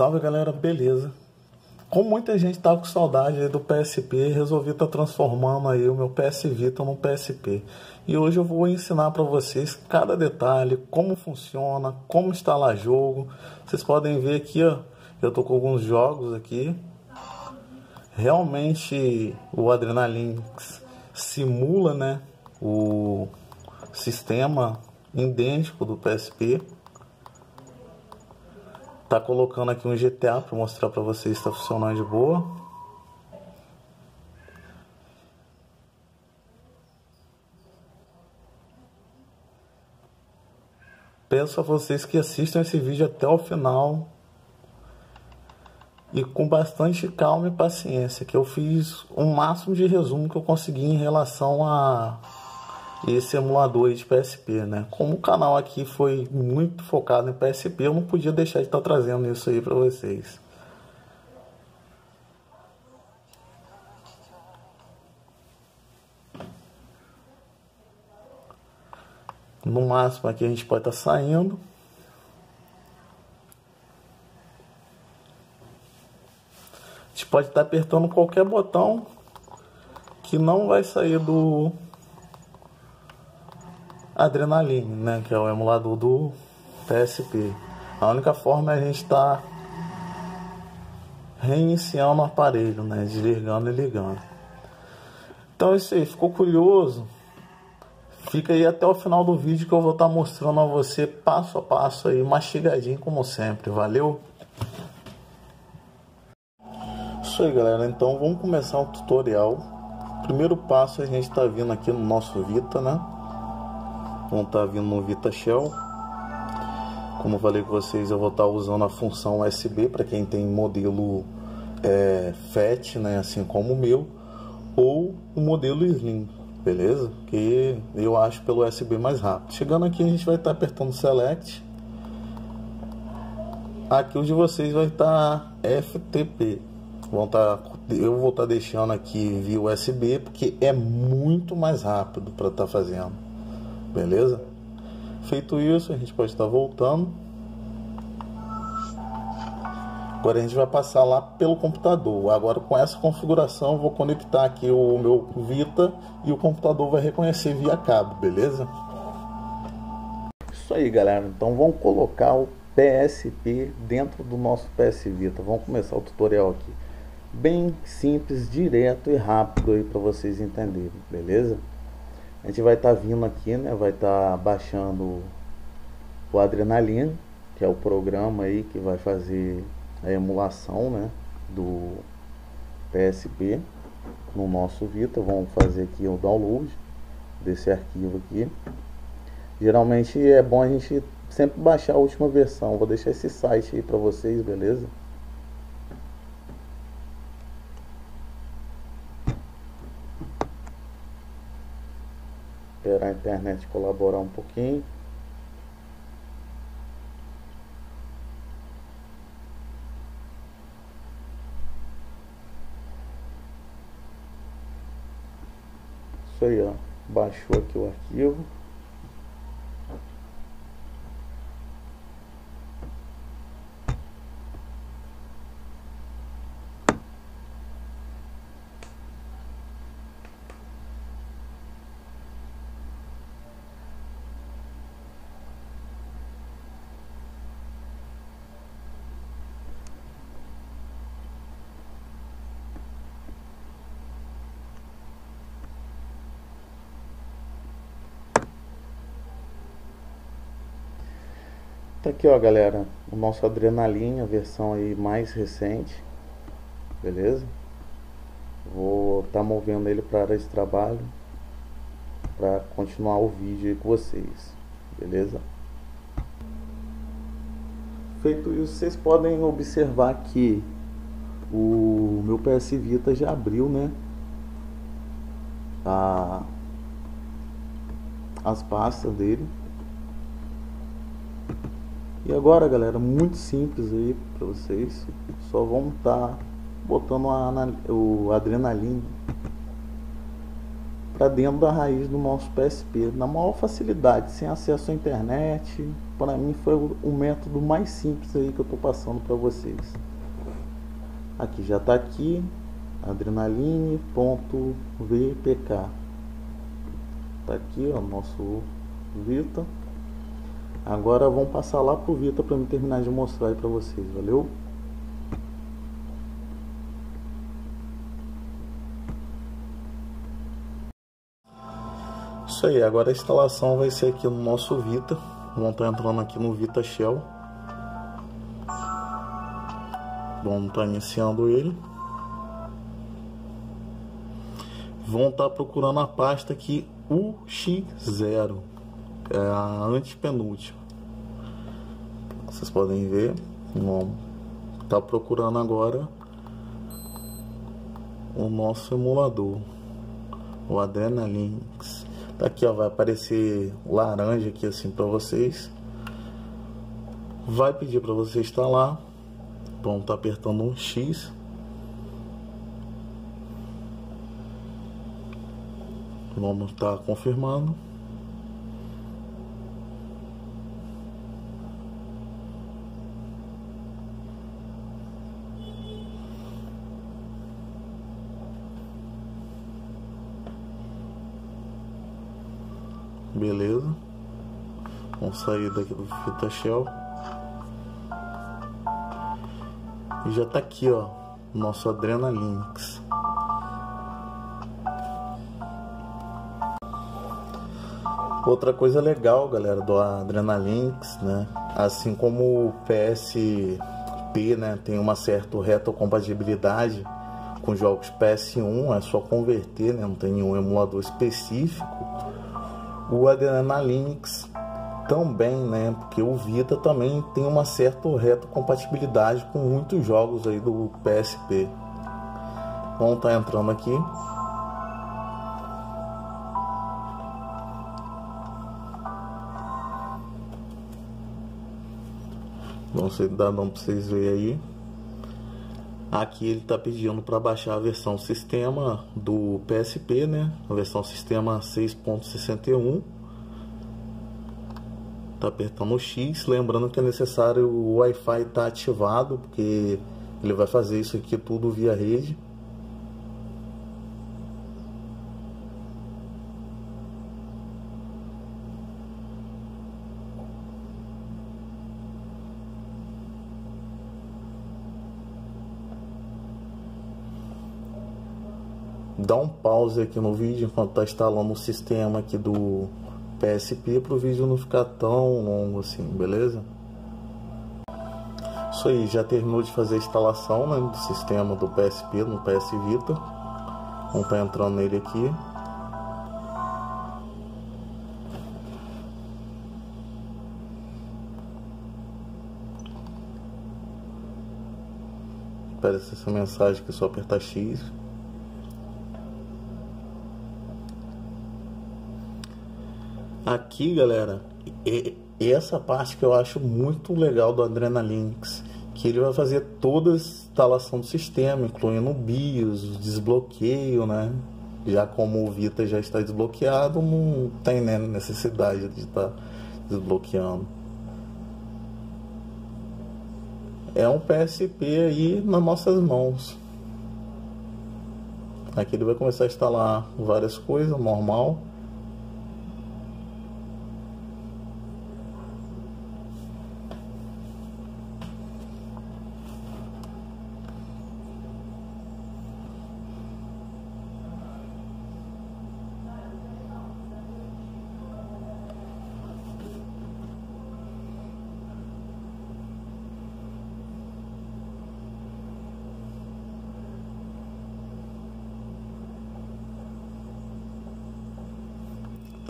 Salve galera, beleza? Como muita gente tá com saudade do PSP, resolvi estar tá transformando aí o meu PS Vita no PSP. E hoje eu vou ensinar para vocês cada detalhe, como funciona, como instalar jogo. Vocês podem ver aqui, ó, eu tô com alguns jogos aqui. Realmente o Adrenaline simula, né, o sistema idêntico do PSP tá colocando aqui um GTA para mostrar para vocês se está funcionando de boa. Peço a vocês que assistam esse vídeo até o final e com bastante calma e paciência, que eu fiz o máximo de resumo que eu consegui em relação a esse emulador de PSP, né? Como o canal aqui foi muito focado em PSP, eu não podia deixar de estar trazendo isso aí para vocês. No máximo aqui a gente pode estar saindo. A gente pode estar apertando qualquer botão que não vai sair do Adrenaline, né, que é o emulador do PSP. A única forma é a gente estar tá reiniciando o aparelho, né, desligando e ligando. Então é isso aí, ficou curioso? Fica aí até o final do vídeo que eu vou estar tá mostrando a você passo a passo aí, mastigadinho como sempre, valeu? Isso aí galera, então vamos começar o tutorial. Primeiro passo a gente está vindo aqui no nosso Vita, né? Vão estar tá vindo no VitaShell. Como falei com vocês, eu vou estar tá usando a função USB para quem tem modelo é, FAT, né, assim como o meu, ou o modelo Slim, beleza? Que eu acho pelo USB mais rápido. Chegando aqui, a gente vai estar tá apertando Select. Aqui o de vocês vai estar FTP. Vão estar, eu vou estar deixando aqui via USB porque é muito mais rápido para estar fazendo. Beleza? Feito isso, a gente pode estar voltando. Agora a gente vai passar lá pelo computador. Agora com essa configuração, vou conectar aqui o meu Vita e o computador vai reconhecer via cabo, beleza? Isso aí, galera. Então vamos colocar o PSP dentro do nosso PS Vita. Vamos começar o tutorial aqui. Bem simples, direto e rápido aí para vocês entenderem, beleza? A gente vai estar tá vindo aqui, né? Vai estar tá baixando o Adrenalina, que é o programa aí que vai fazer a emulação, né? Do PSP no nosso Vita. Vamos fazer aqui o download desse arquivo aqui. Geralmente é bom a gente sempre baixar a última versão. Vou deixar esse site aí para vocês, beleza? Esperar a internet colaborar um pouquinho. Isso aí, ó. Baixou aqui o arquivo. Aqui ó galera, o nosso Adrenaline, a versão aí mais recente, beleza? Vou estar tá movendo ele para área de trabalho para continuar o vídeo aí com vocês, beleza? Feito isso, vocês podem observar que o meu PS Vita já abriu, né? A, as pastas dele e agora, galera, muito simples aí para vocês. Só vamos estar tá botando a, o adrenalina para dentro da raiz do nosso PSP, na maior facilidade, sem acesso à internet. Para mim foi o método mais simples aí que eu estou passando para vocês. Aqui já está aqui, adrenaline.vpk. Está aqui o nosso Vita. Agora vamos passar lá pro Vita para me terminar de mostrar aí para vocês, valeu? Isso aí, agora a instalação vai ser aqui no nosso Vita. Vamos estar entrando aqui no Vita Shell. Vamos estar iniciando ele. Vão estar procurando a pasta aqui UX0. É a antepenúltima. Vocês podem ver. Vamos estar procurando agora o nosso emulador. O Adrenalinx. Tá aqui, ó, vai aparecer laranja aqui assim para vocês. Vai pedir para você instalar. Vamos tá apertando um X. Vamos estar tá confirmando. Beleza. Vamos sair daqui do fita shell. E já tá aqui, ó, nosso Adrenalinx. Outra coisa legal, galera, do Adrenalinx, né? Assim como o PSP, né, tem uma certa retrocompatibilidade com jogos PS1, é só converter, né? Não tem nenhum emulador específico o Adrenalinx também, né? Porque o Vita também tem uma certa retrocompatibilidade com muitos jogos aí do PSP. Vamos tá entrando aqui. Vamos dar nome para vocês verem aí. Aqui ele está pedindo para baixar a versão sistema do PSP, né? A versão sistema 6.61. Tá apertando o X, lembrando que é necessário o Wi-Fi estar tá ativado, porque ele vai fazer isso aqui tudo via rede. Dá um pause aqui no vídeo enquanto está instalando o sistema aqui do PSP para o vídeo não ficar tão longo assim, beleza? Isso aí, já terminou de fazer a instalação né, do sistema do PSP no PS Vita. Vamos estar tá entrando nele aqui. Aparece essa mensagem que é só apertar X. Aqui, galera, essa parte que eu acho muito legal do Adrenalinx, que ele vai fazer toda a instalação do sistema, incluindo o BIOS, desbloqueio, né? Já como o Vita já está desbloqueado, não tem né, necessidade de estar desbloqueando. É um PSP aí nas nossas mãos. Aqui ele vai começar a instalar várias coisas, normal.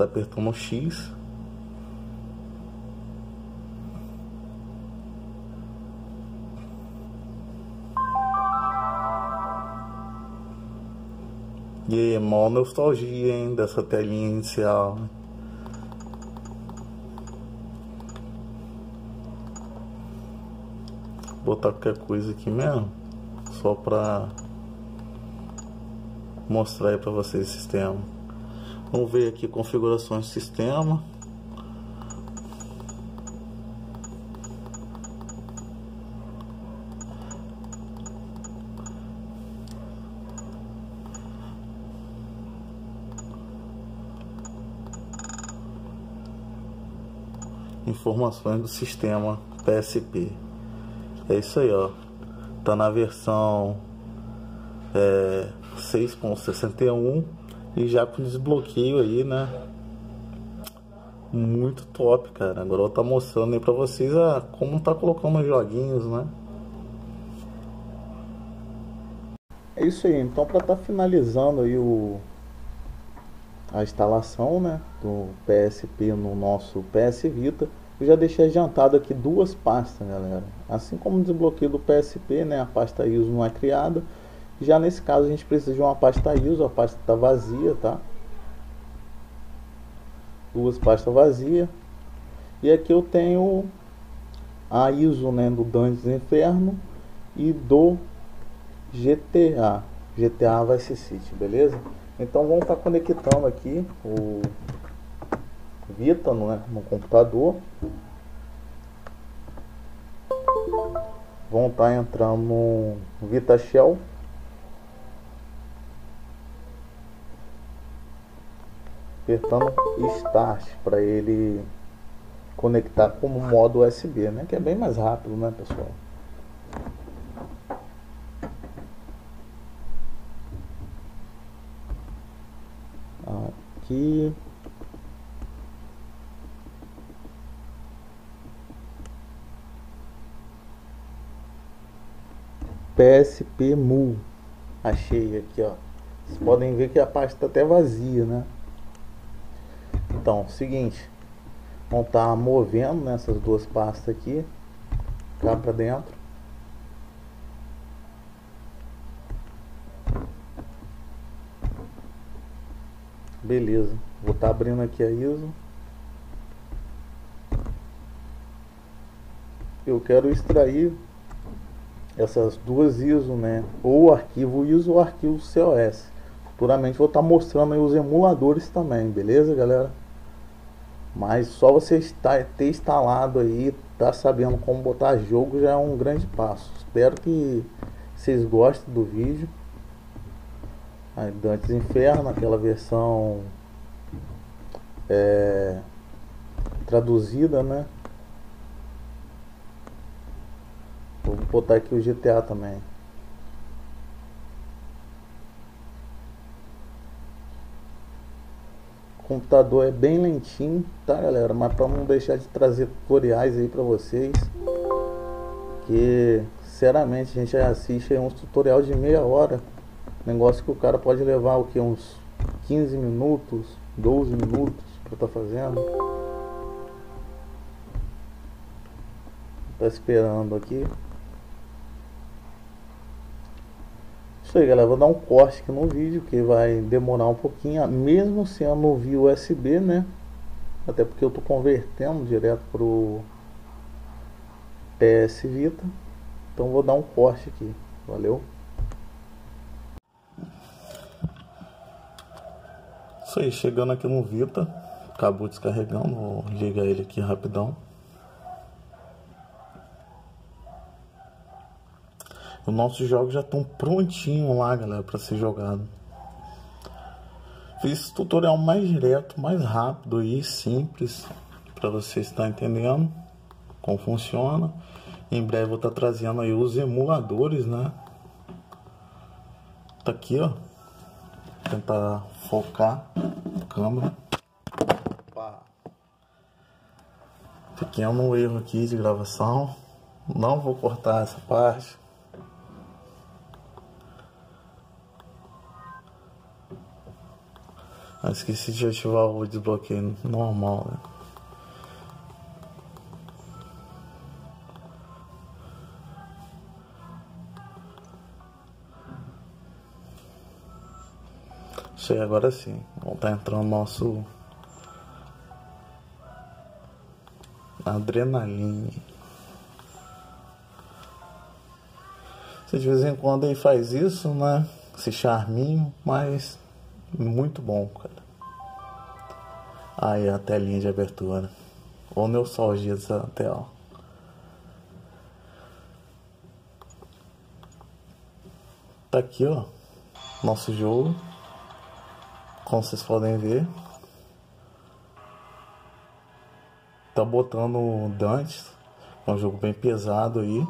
Tá apertando X. E aí, mó nostalgia, hein, dessa telinha inicial. Vou botar qualquer coisa aqui mesmo, só pra mostrar aí pra vocês o sistema. Vamos ver aqui configurações do sistema. informações do sistema PSP. É isso aí, ó. Tá na versão é, 6.61 e já com desbloqueio aí, né? Muito top, cara. Agora eu tô mostrando aí pra vocês a, como tá colocando os joguinhos, né? É isso aí, então para estar tá finalizando aí o, a instalação né, do PSP no nosso PS Vita, eu já deixei adiantado aqui duas pastas, galera. Assim como o desbloqueio do PSP, né, a pasta ISO não é criada. Já nesse caso a gente precisa de uma pasta ISO, a pasta está vazia, tá? Duas pastas vazias. E aqui eu tenho a ISO né, do Dantes Inferno e do GTA, GTA Vice City, beleza? Então vamos estar tá conectando aqui o Vita né, no computador. Vão estar tá entrando no Vita Shell. Apertando Start para ele conectar como modo USB, né? Que é bem mais rápido, né, pessoal? Aqui PSP Mu. Achei aqui, ó. Vocês podem ver que a pasta está até vazia, né? Então, seguinte. Vamos estar tá movendo nessas duas pastas aqui. Cá para dentro. Beleza. Vou estar tá abrindo aqui a ISO. Eu quero extrair essas duas ISO, né? Ou arquivo ISO ou arquivo COS. Futuramente vou estar tá mostrando os emuladores também, beleza, galera? Mas só você estar, ter instalado aí, tá sabendo como botar jogo já é um grande passo. Espero que vocês gostem do vídeo. Aí, Dantes Inferno, aquela versão é, traduzida, né? Vou botar aqui o GTA também. O computador é bem lentinho, tá galera? Mas para não deixar de trazer tutoriais aí para vocês. Que sinceramente a gente assiste aí uns tutorial de meia hora. Negócio que o cara pode levar o que? Uns 15 minutos, 12 minutos para tá fazendo. Tá esperando aqui. Isso aí galera, vou dar um corte aqui no vídeo que vai demorar um pouquinho, mesmo sendo via USB, né? Até porque eu estou convertendo direto pro PS Vita. Então vou dar um corte aqui. Valeu? Isso aí, chegando aqui no Vita. Acabou descarregando, vou ligar ele aqui rapidão. Os nossos jogos já estão prontinhos lá, galera, para ser jogado. Fiz esse tutorial mais direto, mais rápido e simples para você estar entendendo como funciona. Em breve vou estar tá trazendo aí os emuladores, né? Tá aqui, ó. Vou tentar focar a câmera. Opa. Pequeno erro aqui de gravação. Não vou cortar essa parte. Ah, esqueci de ativar o desbloqueio normal, né? Isso aí, agora sim. Estar tá entrando no nosso adrenalina. Você de vez em quando aí faz isso, né? Esse charminho, mas muito bom, cara. Aí a telinha de abertura. Ou nostalgia dessa tela. Tá aqui, ó. Nosso jogo. Como vocês podem ver. Tá botando Dantes. É um jogo bem pesado aí.